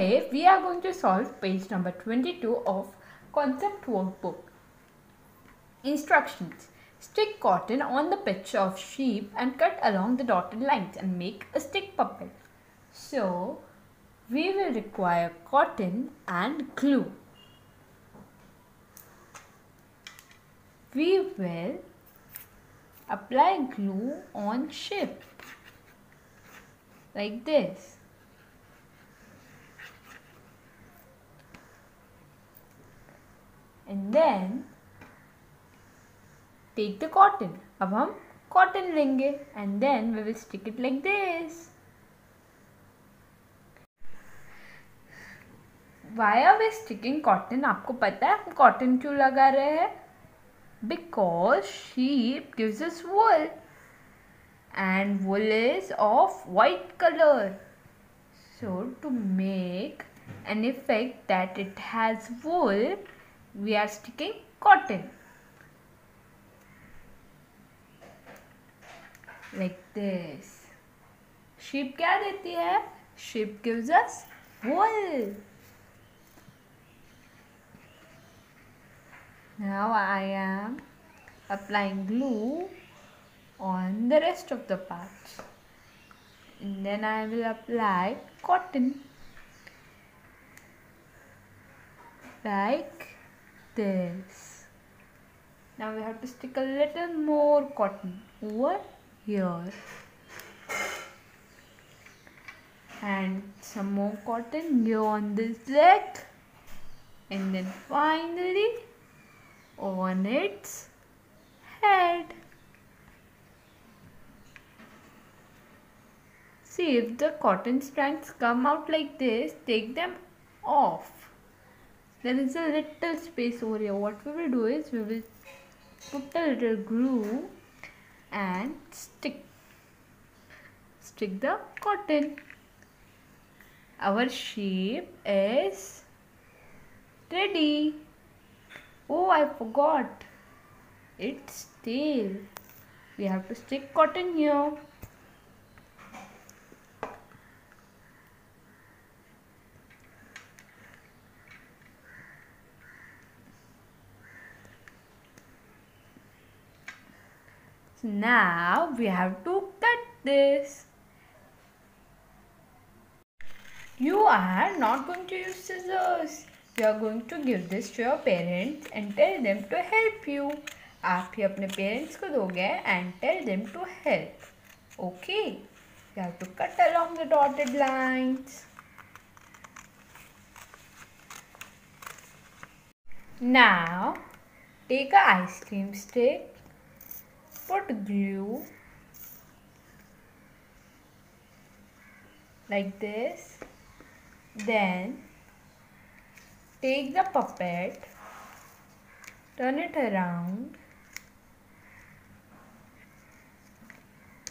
going to solve page number 22 of concept workbook. Instructions. Stick cotton on the picture of sheep and cut along the dotted lines and make a stick puppet. So, we will require cotton and glue. We will apply glue on sheep like this. Then take the cotton अब हम cotton लेंगे and then we will stick it like this why are we sticking cotton आपको पता है हम cotton क्यों लगा रहे हैं? Because sheep gives us wool and wool is of white colour so to make an effect that it has wool we are sticking cotton like this sheep क्या देती है sheep gives us wool now I am applying glue on the rest of the parts and then I will apply cotton like this. Now we have to stick a little more cotton over here. And some more cotton here on this leg. And then finally on its head. See if the cotton strands come out like this, take them off there is a little space over here. What we will do is we will put a little glue and stick stick the cotton. Our shape is ready. Oh I forgot. It's tail we have to stick cotton here So now we have to cut this. You are not going to use scissors. You are going to give this to your parents and tell them to help you. आप ही अपने parents को दोगे and tell them to help. Okay. You have to cut along the dotted lines. Now, take a ice cream stick put glue like this then take the puppet turn it around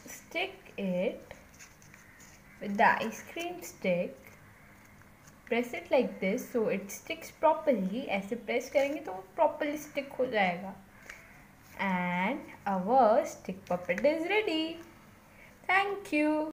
stick it with the ice cream stick press it like this so it sticks properly ऐसे press करेंगे तो properly stick हो जाएगा and our stick puppet is ready. Thank you.